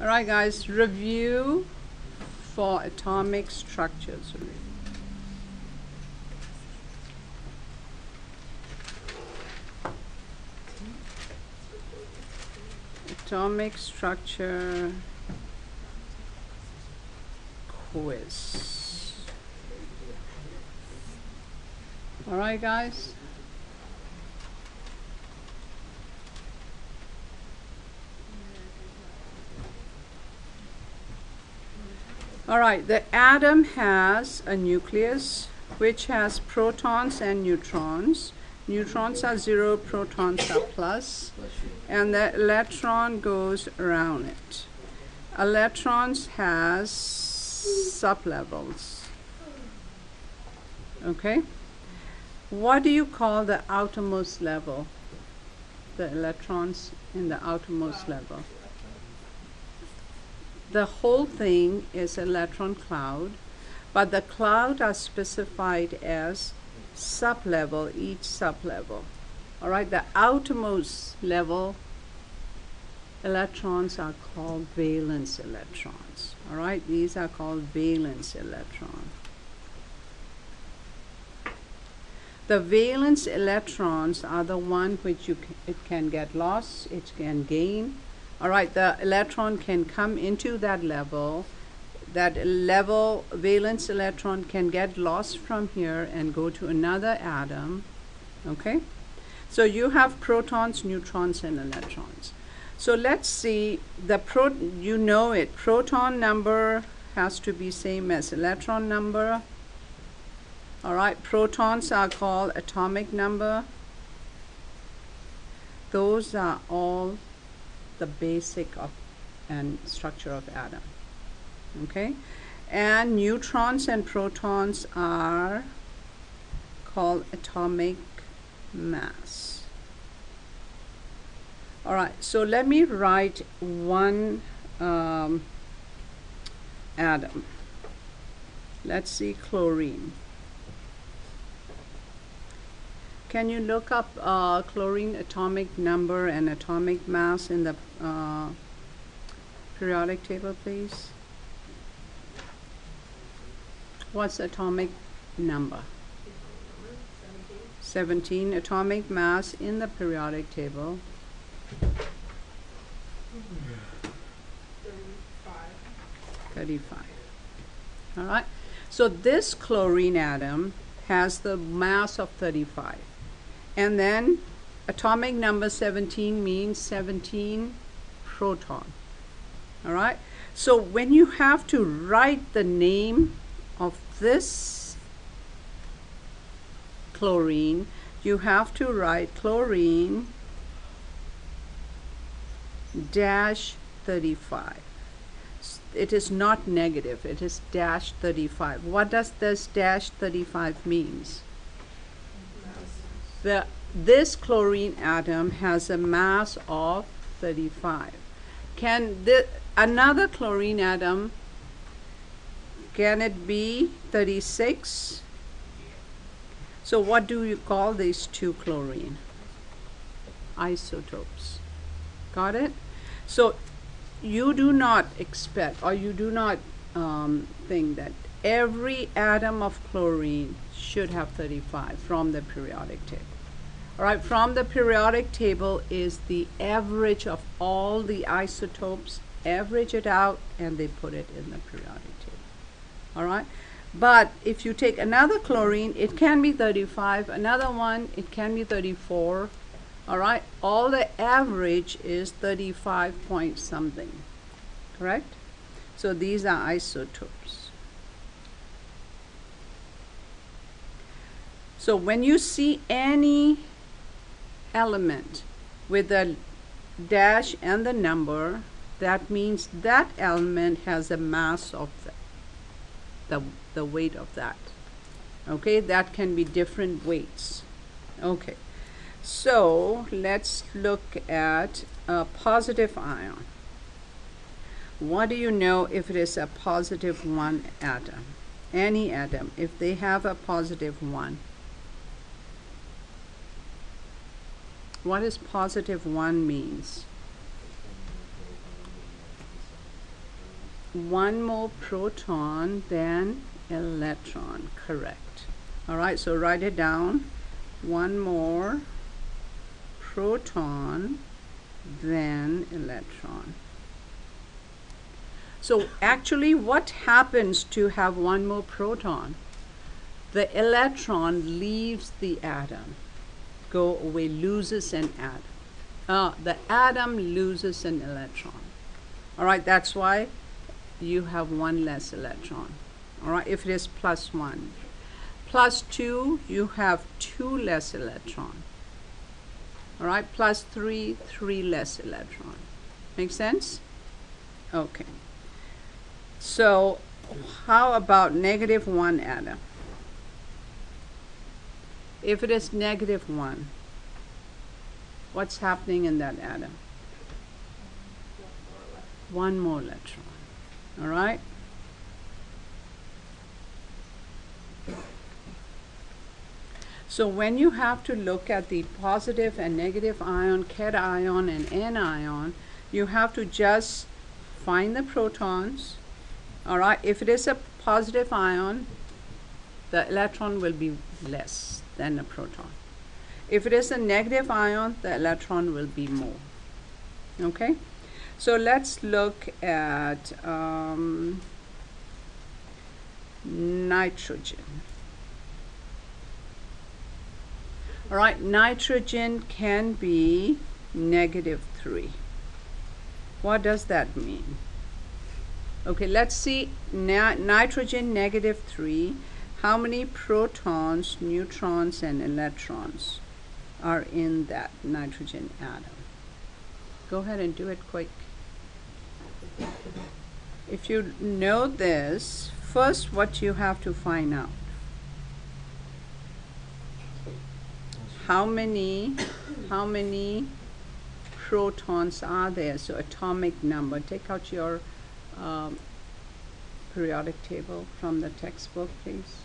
All right, guys, review for atomic structures. Atomic structure quiz. All right, guys. All right, the atom has a nucleus which has protons and neutrons. Neutrons are zero, protons are plus, and the electron goes around it. Electrons has sublevels. Okay? What do you call the outermost level? The electrons in the outermost level the whole thing is electron cloud, but the cloud are specified as sublevel, each sublevel. All right, the outermost level electrons are called valence electrons. All right, these are called valence electrons. The valence electrons are the one which you it can get lost, it can gain, all right, the electron can come into that level. That level valence electron can get lost from here and go to another atom. Okay? So you have protons, neutrons, and electrons. So let's see the pro you know it. Proton number has to be same as electron number. All right, protons are called atomic number. Those are all the basic of and structure of atom okay? And neutrons and protons are called atomic mass. All right so let me write one um, atom. Let's see chlorine Can you look up uh, chlorine atomic number and atomic mass in the uh, periodic table, please? What's atomic number? 17 atomic mass in the periodic table. 35. All right. So this chlorine atom has the mass of 35. And then atomic number 17 means 17 proton. All right. So when you have to write the name of this chlorine, you have to write chlorine dash 35. It is not negative, it is dash 35. What does this dash 35 means? The, this chlorine atom has a mass of 35. Can the, another chlorine atom, can it be 36? So what do you call these two chlorine? Isotopes. Got it? So you do not expect or you do not um, think that every atom of chlorine should have 35 from the periodic table. All right, from the periodic table is the average of all the isotopes, average it out, and they put it in the periodic table. All right, but if you take another chlorine, it can be 35, another one, it can be 34. All right, all the average is 35 point something, correct? So these are isotopes. So when you see any element with the dash and the number, that means that element has a mass of the, the, the weight of that. Okay, that can be different weights. Okay, so let's look at a positive ion. What do you know if it is a positive one atom? Any atom, if they have a positive one, what does positive 1 means? one more proton than electron, correct. All right, so write it down. One more proton than electron. So actually what happens to have one more proton? The electron leaves the atom, go away, loses an atom. Uh, the atom loses an electron. All right, that's why you have one less electron. All right, if it is plus one. Plus two, you have two less electron. All right, plus three, three less electron. Make sense? Okay. So, how about negative one atom? If it is negative one, what's happening in that atom? One more electron. All right? So when you have to look at the positive and negative ion, cation and anion, you have to just find the protons. All right, if it is a positive ion, the electron will be less than a proton. If it is a negative ion, the electron will be more. Okay, so let's look at um, nitrogen. All right, nitrogen can be negative 3. What does that mean? Okay, let's see nitrogen negative 3. How many protons, neutrons, and electrons are in that nitrogen atom? Go ahead and do it quick. If you know this, first what you have to find out. how many how many protons are there so atomic number take out your um, periodic table from the textbook please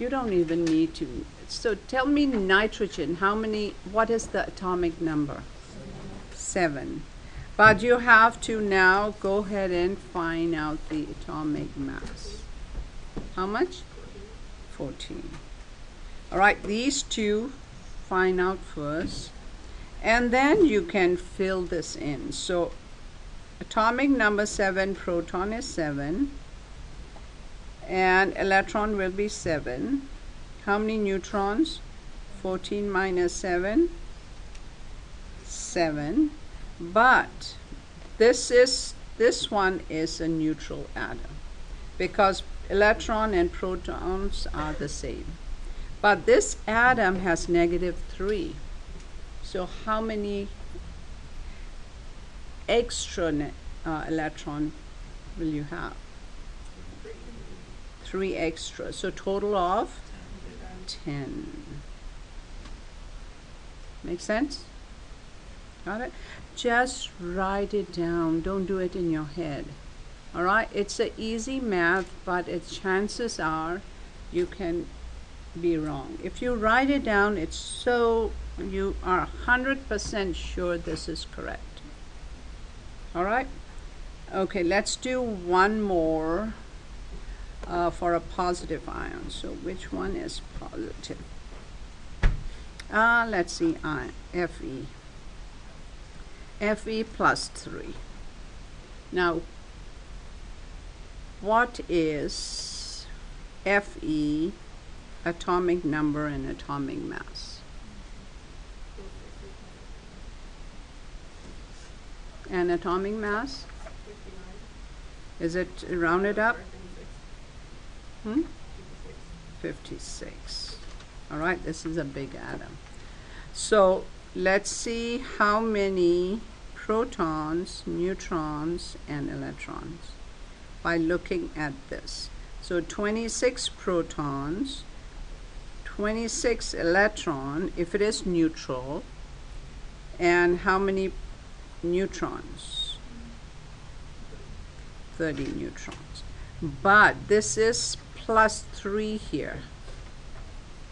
you don't even need to. So tell me nitrogen how many what is the atomic number? Seven. But you have to now go ahead and find out the atomic mass. How much? 14 all right these two find out first. And then you can fill this in. So atomic number 7 proton is 7 and electron will be 7 how many neutrons? 14 minus 7 7 but this is this one is a neutral atom because electron and protons are the same. But this atom has negative 3. So how many extra uh, electron will you have? Three extra. So total of 10. Make sense? Got it? Just write it down. Don't do it in your head. All right? It's an easy math, but its chances are you can be wrong. If you write it down, it's so you are 100% sure this is correct. All right? Okay, let's do one more uh, for a positive ion. So which one is positive? Uh, let's see, ion, Fe. Fe plus 3. Now, what is Fe atomic number and atomic mass. And atomic mass? Is it rounded up? Hmm? 56. All right, this is a big atom. So let's see how many protons, neutrons, and electrons by looking at this. So 26 protons, 26 electron if it is neutral and how many neutrons 30 neutrons but this is plus 3 here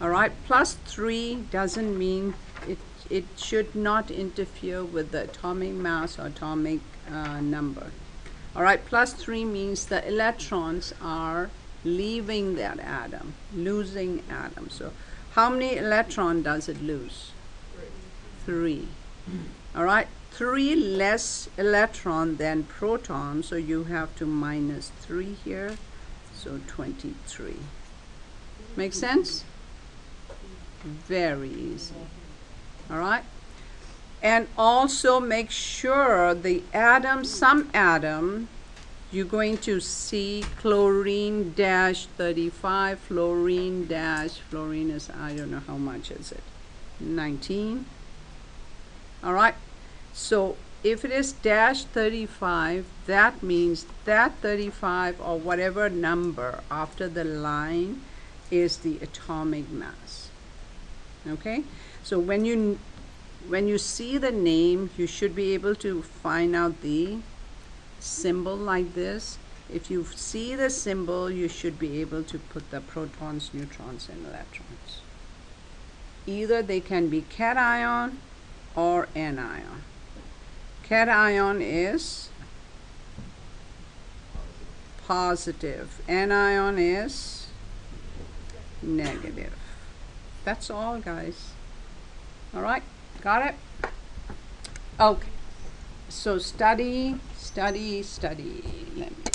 all right plus 3 doesn't mean it it should not interfere with the atomic mass or atomic uh, number All right, plus three means the electrons are leaving that atom, losing atom. So how many electron does it lose? Three. All right, three less electron than proton, so you have to minus three here, so 23. Make sense? Very easy. All right? And also make sure the atom, some atom, you're going to see chlorine dash 35, fluorine dash, fluorine is, I don't know how much is it, 19. All right? So if it is dash 35, that means that 35 or whatever number after the line is the atomic mass. Okay? So when you when you see the name, you should be able to find out the symbol like this. If you see the symbol, you should be able to put the protons, neutrons, and electrons. Either they can be cation or anion. Cation is positive, anion is negative. That's all, guys. All right, got it? Okay. So study, study, study. Let me